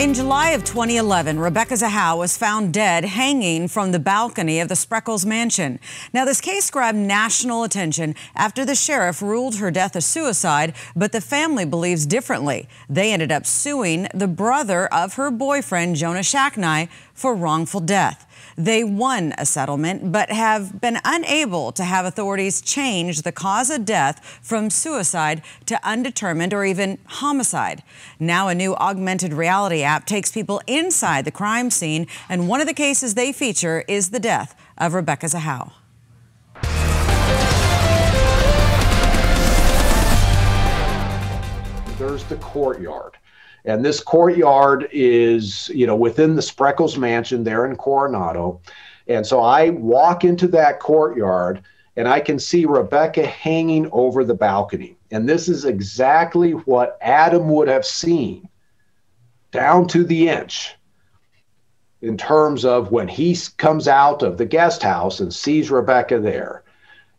In July of 2011, Rebecca Zahau was found dead hanging from the balcony of the Spreckels mansion. Now, this case grabbed national attention after the sheriff ruled her death a suicide, but the family believes differently. They ended up suing the brother of her boyfriend, Jonah Shacknai, for wrongful death. They won a settlement, but have been unable to have authorities change the cause of death from suicide to undetermined or even homicide. Now, a new augmented reality app takes people inside the crime scene, and one of the cases they feature is the death of Rebecca Zahau. There's the courtyard. And this courtyard is, you know, within the Spreckels mansion there in Coronado. And so I walk into that courtyard and I can see Rebecca hanging over the balcony. And this is exactly what Adam would have seen down to the inch in terms of when he comes out of the guest house and sees Rebecca there.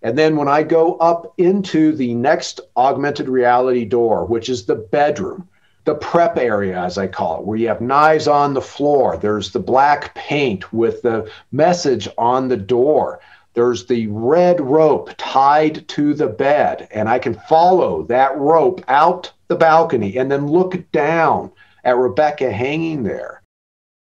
And then when I go up into the next augmented reality door, which is the bedroom, the prep area, as I call it, where you have knives on the floor. There's the black paint with the message on the door. There's the red rope tied to the bed, and I can follow that rope out the balcony and then look down at Rebecca hanging there.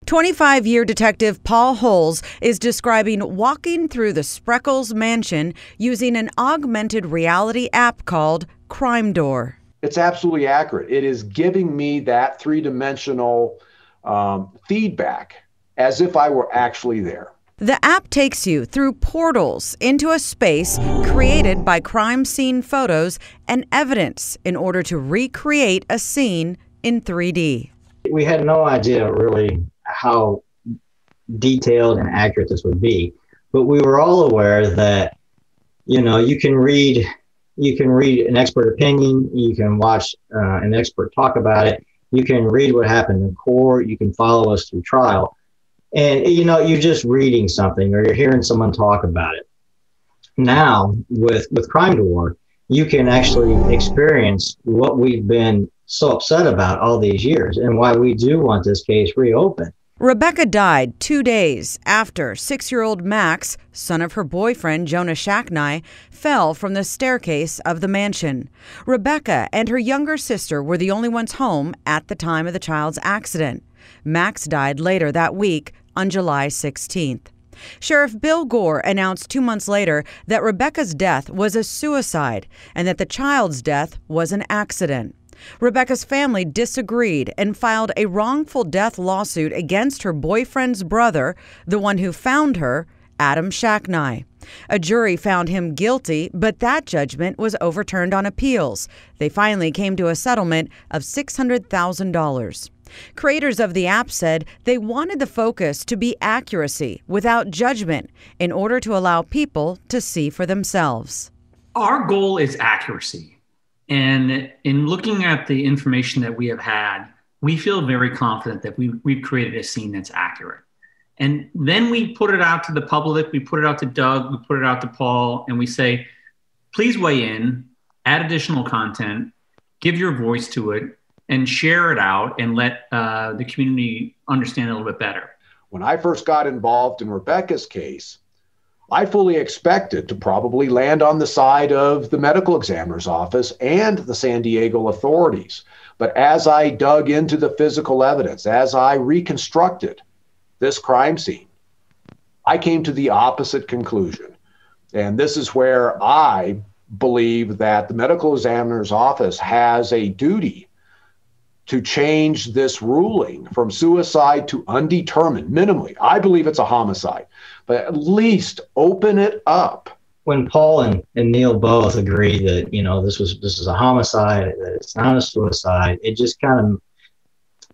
25 year detective Paul Holes is describing walking through the Spreckels mansion using an augmented reality app called Crime Door it's absolutely accurate. It is giving me that three dimensional um, feedback as if I were actually there. The app takes you through portals into a space created by crime scene photos and evidence in order to recreate a scene in 3D. We had no idea really how detailed and accurate this would be, but we were all aware that, you know, you can read you can read an expert opinion, you can watch uh, an expert talk about it, you can read what happened in court, you can follow us through trial. And you know, you're just reading something or you're hearing someone talk about it. Now, with with Crime Door, you can actually experience what we've been so upset about all these years and why we do want this case reopened. Rebecca died two days after six year old Max, son of her boyfriend Jonah Shacknai, fell from the staircase of the mansion. Rebecca and her younger sister were the only ones home at the time of the child's accident. Max died later that week on July 16th. Sheriff Bill Gore announced two months later that Rebecca's death was a suicide and that the child's death was an accident. Rebecca's family disagreed and filed a wrongful death lawsuit against her boyfriend's brother, the one who found her, Adam Shacknai. A jury found him guilty, but that judgment was overturned on appeals. They finally came to a settlement of $600,000. Creators of the app said they wanted the focus to be accuracy without judgment in order to allow people to see for themselves. Our goal is accuracy. And in looking at the information that we have had, we feel very confident that we, we've created a scene that's accurate. And then we put it out to the public, we put it out to Doug, we put it out to Paul, and we say, please weigh in, add additional content, give your voice to it, and share it out and let uh, the community understand a little bit better. When I first got involved in Rebecca's case, I fully expected to probably land on the side of the medical examiner's office and the San Diego authorities. But as I dug into the physical evidence, as I reconstructed this crime scene, I came to the opposite conclusion. And this is where I believe that the medical examiner's office has a duty to change this ruling from suicide to undetermined minimally. I believe it's a homicide, but at least open it up. When Paul and, and Neil both agree that, you know, this was this is a homicide, that it's not a suicide, it just kind of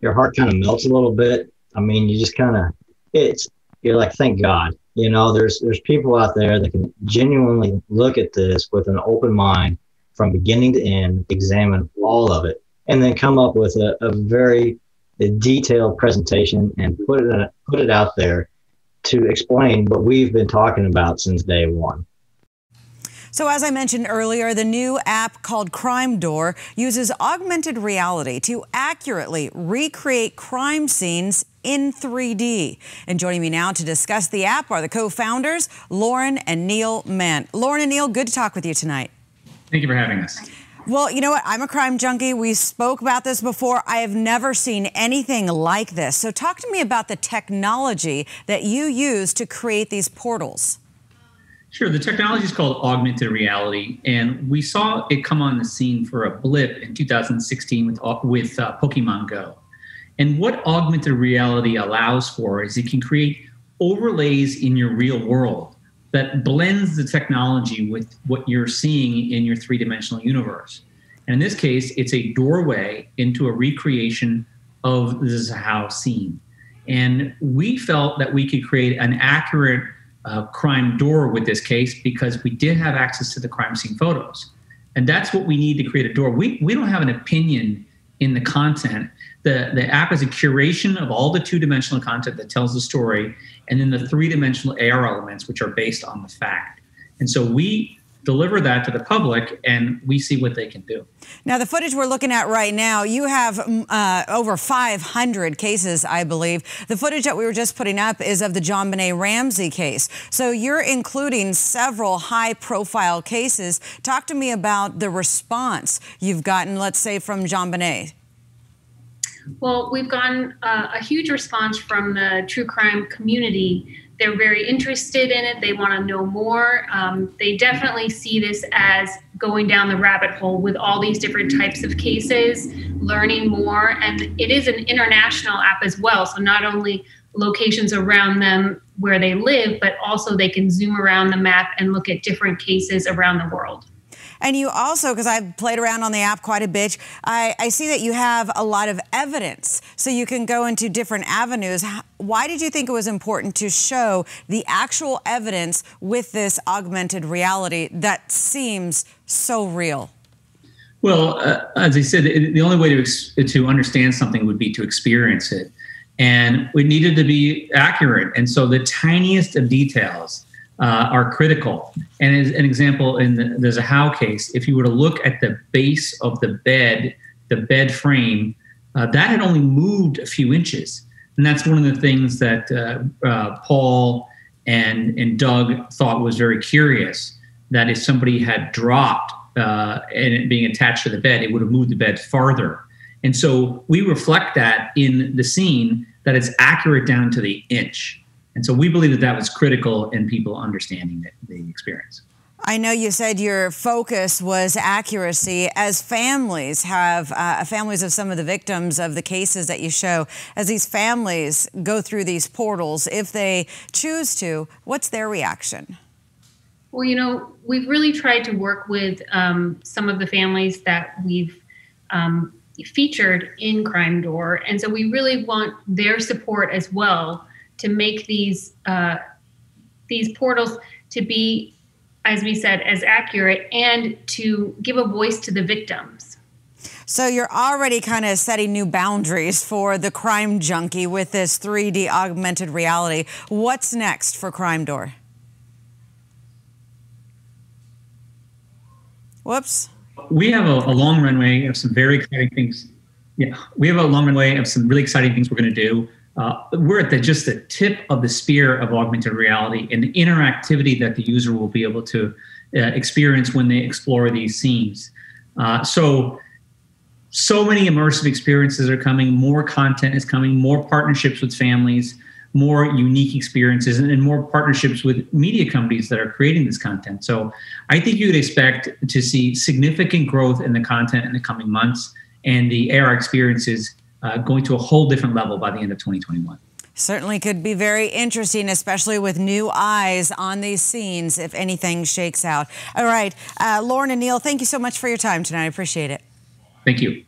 your heart kind of melts a little bit. I mean, you just kind of it's you're like, thank God. You know, there's there's people out there that can genuinely look at this with an open mind from beginning to end, examine all of it and then come up with a, a very a detailed presentation and put it put it out there to explain what we've been talking about since day one. So, as I mentioned earlier, the new app called Crime Door uses augmented reality to accurately recreate crime scenes in 3D. And joining me now to discuss the app are the co founders, Lauren and Neil Mandt. Lauren and Neil, good to talk with you tonight. Thank you for having us. Well, you know what? I'm a crime junkie. We spoke about this before. I have never seen anything like this. So, talk to me about the technology that you use to create these portals. Sure. The technology is called augmented reality, and we saw it come on the scene for a blip in 2016 with with uh, Pokemon Go. And what augmented reality allows for is it can create overlays in your real world that blends the technology with what you're seeing in your three dimensional universe. And in this case, it's a doorway into a recreation of the Zahau scene. And we felt that we could create an accurate uh, crime door with this case because we did have access to the crime scene photos. And that's what we need to create a door. We, we don't have an opinion in the content. The, the app is a curation of all the two dimensional content that tells the story, and then the three dimensional AR elements, which are based on the fact. And so we deliver that to the public and we see what they can do. Now, the footage we're looking at right now, you have mm, uh, over 500 cases, I believe. The footage that we were just putting up is of the JonBenét Ramsey case. So you're including several high profile cases. Talk to me about the response you've gotten, let's say, from JonBenét. Well, we've gotten uh, a huge response from the true crime community. They're very interested in it. They want to know more. Um, they definitely see this as going down the rabbit hole with all these different types of cases, learning more. And it is an international app as well. So not only locations around them where they live, but also they can zoom around the map and look at different cases around the world. And you also, because I've played around on the app quite a bit, I, I, see that you have a lot of evidence. So you can go into different avenues. Why did you think it was important to show the actual evidence with this augmented reality that seems so real? Well, uh, as I said, the only way to, to understand something would be to experience it. And it needed to be accurate. And so the tiniest of details uh, are critical. And as an example, in the, there's a How case, if you were to look at the base of the bed, the bed frame, uh, that had only moved a few inches. And that's one of the things that uh, uh Paul and, and Doug thought was very curious that if somebody had dropped uh, and it being attached to the bed, it would have moved the bed farther. And so we reflect that in the scene that it's accurate down to the inch. And so we believe that that was critical in people understanding the, the experience. I know you said your focus was accuracy. As families have, uh, families of some of the victims of the cases that you show, as these families go through these portals, if they choose to, what's their reaction? Well, you know, we've really tried to work with um, some of the families that we've um, featured in Crime Door. And so we really want their support as well to make these uh, these portals to be, as we said, as accurate and to give a voice to the victims. So you're already kind of setting new boundaries for the crime junkie with this 3D augmented reality. What's next for Crime Door? Whoops. We have a, a long runway of some very exciting things. Yeah, we have a long runway of some really exciting things we're going to do. Uh, we're at the just the tip of the spear of augmented reality and the interactivity that the user will be able to uh, experience when they explore these scenes. Uh, so, so many immersive experiences are coming. More content is coming. More partnerships with families. More unique experiences and, and more partnerships with media companies that are creating this content. So, I think you'd expect to see significant growth in the content in the coming months and the AR experiences uh, going to a whole different level by the end of 2021. Certainly could be very interesting, especially with new eyes on these scenes if anything shakes out. All right. Uh, Lauren and Neil, thank you so much for your time tonight. I appreciate it. Thank you.